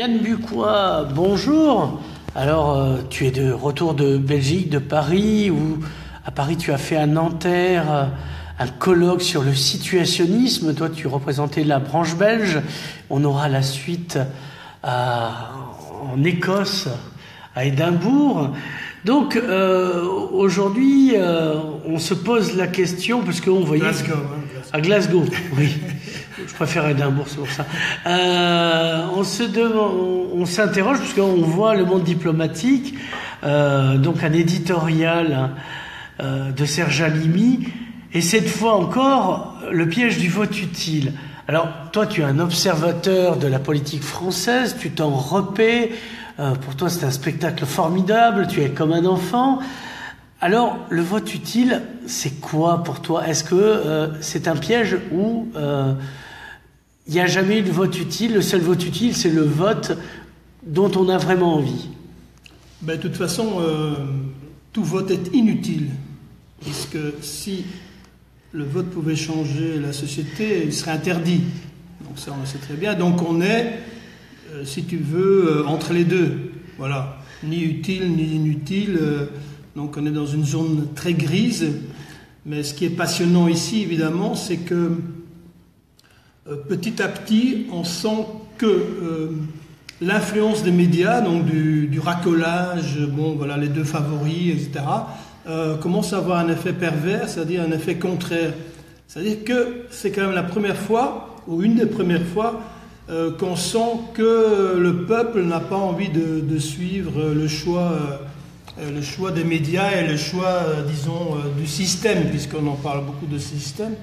Yann Bucois, bonjour. Alors, euh, tu es de retour de Belgique, de Paris, où à Paris tu as fait à Nanterre euh, un colloque sur le situationnisme. Toi, tu représentais la branche belge. On aura la suite à- en Écosse, à Édimbourg. Donc, euh, aujourd'hui, euh, on se pose la question, parce qu'on voyait... Glasgow, hein, Glasgow. À Glasgow, oui. Je préfère Édimbourg, c'est pour ça. Euh, on se demande, on, s'interroge parce qu'on voit le monde diplomatique, euh, donc un éditorial euh, de Serge Alimi, et cette fois encore le piège du vote utile. Alors, toi, tu es un observateur de la politique française, tu t'en repais. pour toi, c'est un spectacle formidable. Tu es comme un enfant. Alors, le vote utile, c'est quoi pour toi? Est-ce que c'est un piège ou il n'y a jamais eu de vote utile Le seul vote utile, c'est le vote dont on a vraiment envie. Ben, de toute façon, euh, tout vote est inutile, puisque si le vote pouvait changer la société, il serait interdit. Donc ça, on le sait très bien. Donc on est, euh, si tu veux, euh, entre les deux. Voilà, ni utile ni inutile. donc on est dans une zone très grise. Mais ce qui est passionnant ici, évidemment, c'est que petit à petit, on sent que euh, l'influence des médias, donc du, racolage, bon, voilà, les deux favoris, etc., euh, commence à avoir un effet pervers, c'est-à-dire un effet contraire. C'est-à-dire que c'est quand même la première fois, ou une des premières fois, euh, qu'on sent que le peuple n'a pas envie de, suivre le choix, euh, le choix des médias et le choix, euh, disons, euh, du système, puisqu'on en parle beaucoup de système.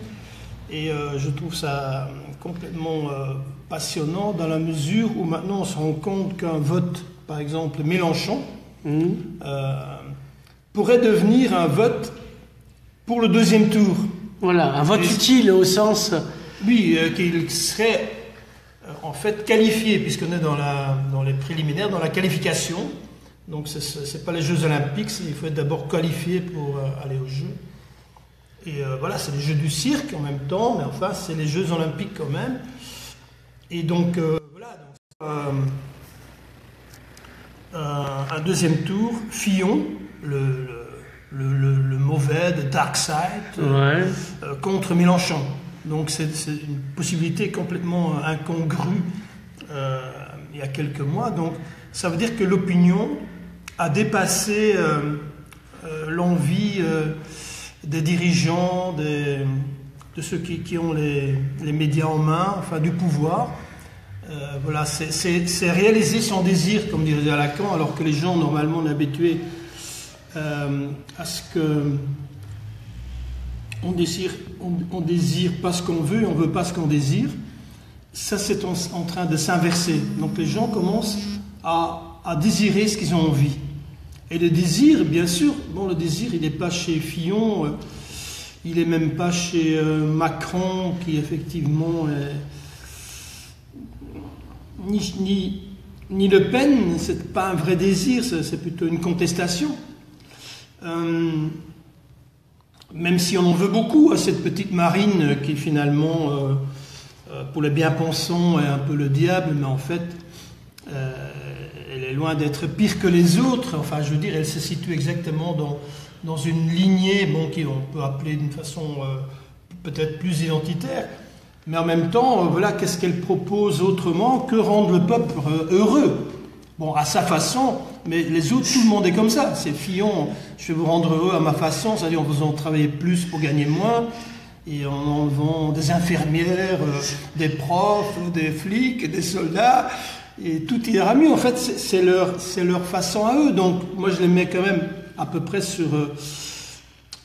Et euh, je trouve ça complètement euh, passionnant dans la mesure où maintenant on se rend compte qu'un vote, par exemple Mélenchon, Mhm. euh, pourrait devenir un vote pour le deuxième tour. Voilà, un vote Et- utile au sens. Oui, qu'il serait en fait qualifié, puisqu'on est dans, la, dans les préliminaires, dans la qualification. Donc ce n'est pas les Jeux Olympiques, il faut être d'abord qualifié pour aller aux Jeux. Et euh, voilà, c'est les Jeux du cirque en même temps, mais enfin c'est les Jeux Olympiques quand même. Et donc euh, voilà, donc, euh, un, deuxième tour, Fillon, le, le, le- le- le mauvais de Dark Side, Ouais. euh, contre Mélenchon. Donc c'est une possibilité complètement incongrue il y a quelques mois. Donc ça veut dire que l'opinion a dépassé l'envie des dirigeants, de ceux qui, ont les, médias en main, enfin du pouvoir. Euh, voilà, c'est- réaliser son désir, comme dirait Lacan, alors que les gens normalement on est habitués euh, à ce que on désire, on, désire pas ce qu'on veut, on veut pas ce qu'on désire. Ça, c'est en, train de s'inverser. Donc les gens commencent à désirer ce qu'ils ont envie. Et le désir, bien sûr, bon, le désir, il n'est pas chez Fillon, euh, il n'est même pas chez euh, Macron, qui effectivement ni, ni, ni Le Pen, c'est pas un vrai désir, c'est plutôt une contestation. Euh, même si on en veut beaucoup à cette petite Marine qui finalement, pour les bien-pensants, est un peu le diable, mais en fait, elle est loin d'être pire que les autres. Enfin, je veux dire, elle se situe exactement dans, une lignée, bon, qu'on peut appeler d'une façon euh, peut-être plus identitaire. Mais en même temps, euh, voilà, qu'est-ce qu'elle propose autrement que rendre le peuple euh, heureux? Bon, à sa façon, mais les autres, tout le monde est comme ça. C'est Fillon, je vais vous rendre heureux à ma façon, c'est-à-dire en faisant travailler plus pour gagner moins, et en enlevant des infirmières, des profs, des flics, des soldats, et tout ira mieux. En fait, c'est c'est leur, c'est leur façon à eux. Donc, moi, je les mets quand même à peu près sur, euh,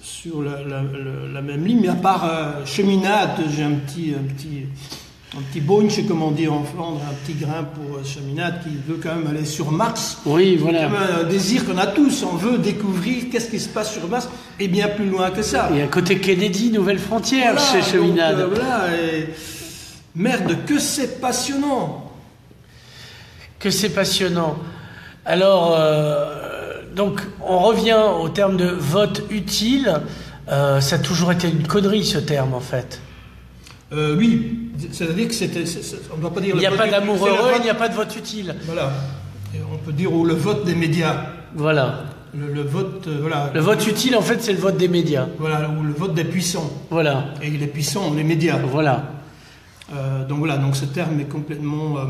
sur la, la- la- la même ligne, mais à part euh, cheminade, j'ai un petit, un petit, un petit comme on dit en Flandre, un petit grain pour euh, cheminade qui veut quand même aller sur Mars. Oui, C'est voilà. même un désir qu'on a tous. On veut découvrir qu'est-ce qui se passe sur Mars et bien plus loin que ça. A un côté Kennedy, nouvelle frontière Voilà, chez Cheminade. euh, voilà, et merde, que c'est passionnant. Que c'est passionnant. Alors, euh, donc, on revient au terme de vote utile. Euh, ça a toujours été une connerie, ce terme, en fait. Euh, oui, c'est-à-dire que c'était, on ne doit pas dire. Il n'y a pas d'amour heureux, il n'y a pas de vote utile. Voilà. Et on peut dire ou le vote des médias. Voilà. Le, le vote, euh, voilà. Le vote utile, en fait, c'est le vote des médias. Voilà, ou le vote des puissants. Voilà. Et les puissants, les médias. Voilà. Euh, donc voilà, ce terme est complètement. euh,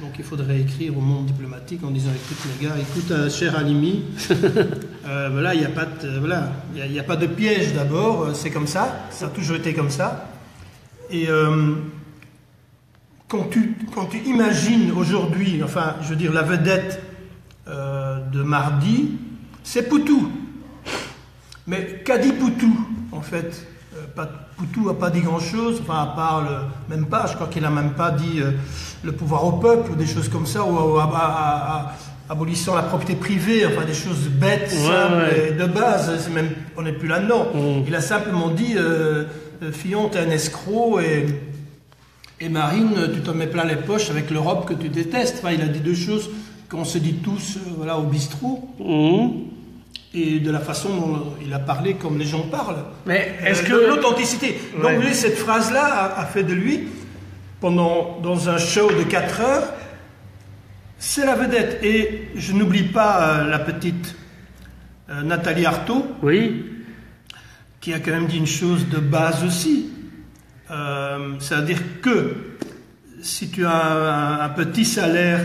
donc il faudrait écrire au monde diplomatique en disant écoute les gars, écoute euh, cher Alimi, voilà, il n'y a pas de, y a- a pas de piège d'abord, c'est comme ça, ça a toujours été comme ça. Et quand, tu, quand tu imagines aujourd'hui, enfin, je veux dire, la vedette de mardi, c'est Poutou. Mais qu'a dit Poutou, en fait? Pas, Poutou n'a pas dit grand-chose, enfin, à part le, même pas, je crois qu'il n'a même pas dit euh, le pouvoir au peuple, ou des choses comme ça, ou, à- à- à- abolissant la propriété privée, enfin des choses bêtes, Ouais, simples, ouais. et de base, c'est même, on n'est plus là-dedans. Mm. Il a simplement dit, euh, euh, Fillon, t'es un escroc, et, et Marine, tu te mets plein les poches avec l'Europe que tu détestes. Enfin, il a dit deux choses qu'on se dit tous euh, voilà, au bistrot, Mhm. Et de la façon dont il a parlé comme les gens parlent. Mais est-ce Euh, que. L'authenticité. Ouais. Donc, lui, cette phrase-là a, a fait de lui, pendant, dans un show de 4 heures, c'est la vedette. Et je n'oublie pas euh, la petite euh, Nathalie Arthaud, Oui. qui a quand même dit une chose de base aussi. C'est-à-dire que si tu as un, un petit salaire,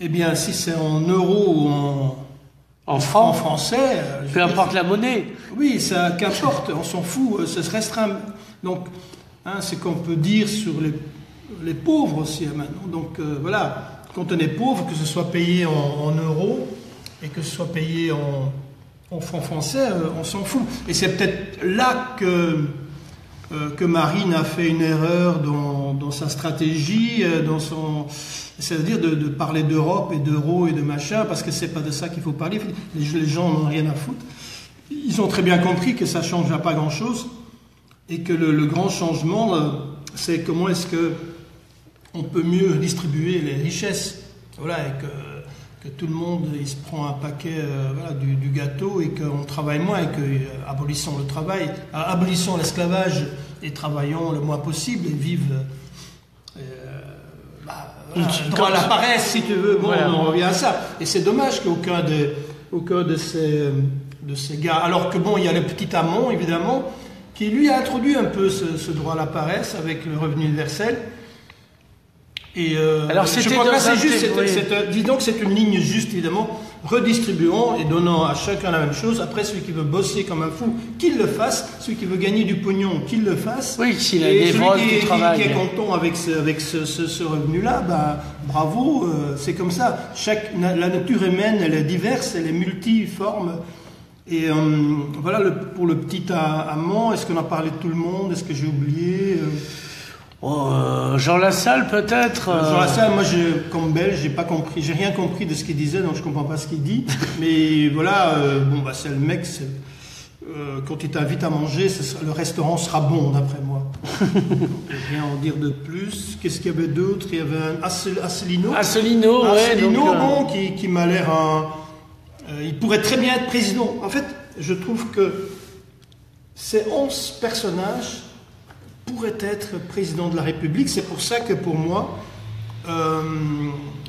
eh bien, si c'est en euros ou en, En en France, français, euh, peu importe la monnaie. oui, ça, qu'importe, on s'en fout, ça se restreint. Donc, hein, c'est qu'on peut dire sur les, les pauvres aussi hein, maintenant. Donc, euh, voilà, quand on est pauvre, que ce soit payé en, en euros et que ce soit payé en, en francs français, euh, on s'en fout. Et c'est peut-être là que, que Marine a fait une erreur dans, sa stratégie, euh, dans son. C'est-à-dire de, parler d'Europe et d'euros et de machin, parce que c'est pas de ça qu'il faut parler. Les, gens n'ont rien à foutre. Ils ont très bien compris que ça ne changera pas grand-chose et que le, le grand changement, euh, c'est comment est-ce que on peut mieux distribuer les richesses. Voilà, et que, que tout le monde il se prend un paquet euh, voilà, du, du gâteau et qu'on travaille moins et que euh, abolissons le travail, euh, abolissons l'esclavage et travaillons le moins possible et vivent. euh, bah, voilà, droit à quand- la paresse, si tu veux. Bon, Voilà. on en revient à ça. Et c'est dommage qu'aucun de, aucun de ces, de ces gars. Alors que bon, il y a le petit Amont, évidemment, qui lui a introduit un peu ce, ce droit à la paresse avec le revenu universel. Et euh, Alors, je crois que c'est juste, oui. c'est un- dis donc, c'est une ligne juste, évidemment, redistribuant et donnant à chacun la même chose. Après, celui qui veut bosser comme un fou, qu'il le fasse. Celui qui veut gagner du pognon, qu'il le fasse. Oui, s'il a des celui qui, du qui- travail. qui est content avec ce, avec ce, ce- ce revenu-là, bah, bravo, euh, c'est comme ça. Chaque, la nature humaine, elle est diverse, elle est multiforme. Et euh, voilà le- pour le petit amant. Est-ce qu'on a parlé de tout le monde? Est-ce que j'ai oublié euh, Oh, euh, Jean Lassalle, peut-être euh, Jean Lassalle, moi, je, comme belge, j'ai pas compris, j'ai rien compris de ce qu'il disait, donc je comprends pas ce qu'il dit. Mais voilà, euh, bon, bah, c'est le mec. euh, quand il t'invite à manger, sera- le restaurant sera bon, d'après moi. Rien en dire de plus. Qu'est-ce qu'il y avait d'autre? Il y avait un Assel- Asselineau. Asselineau, ouais. Asselineau, donc, bon, qui, qui m'a l'air un. il pourrait très bien être président. En fait, je trouve que ces 11 personnages pourraient être président de la République. C'est pour ça que pour moi, euh,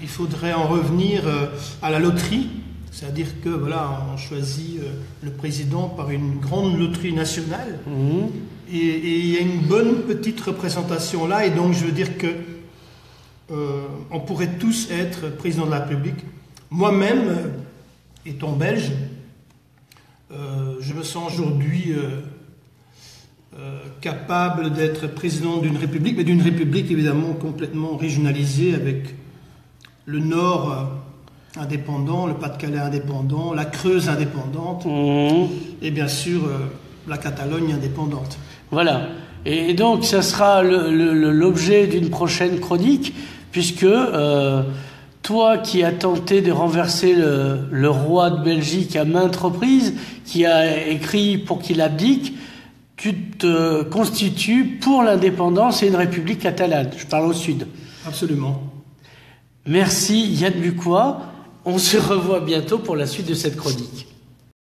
il faudrait en revenir euh, à la loterie. C'est-à-dire que voilà, on choisit euh, le président par une grande loterie nationale. mhm. Et, et il y a une bonne petite représentation là, et donc je veux dire que euh, on pourrait tous être président de la République. Moi-même, étant belge, euh, je me sens aujourd'hui euh, capable d'être président d'une république, mais d'une république évidemment complètement régionalisée avec le Nord euh, indépendant, le Pas-de-Calais indépendant, la Creuse indépendante Mhm. et bien sûr euh, la Catalogne indépendante. Voilà. Et donc, ça sera l'objet d'une prochaine chronique, puisque euh, toi qui as tenté de renverser le, le roi de Belgique à maintes reprises, qui a écrit pour qu'il abdique, tu te constitues pour l'indépendance et une république catalane. Je parle au sud. Absolument. Merci Yann Bucois. On se revoit bientôt pour la suite de cette chronique.